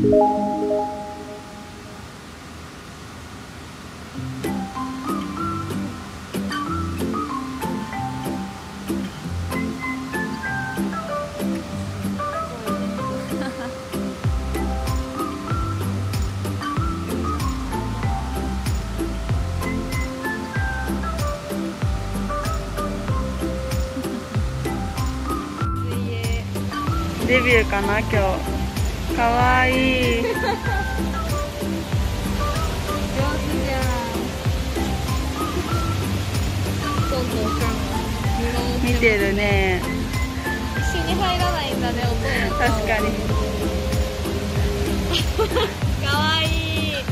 デビューかな今日。かわいい。上手じゃん見てるね。一緒に入らないんだね音や確かに。かわいい。